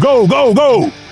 Go, go, go!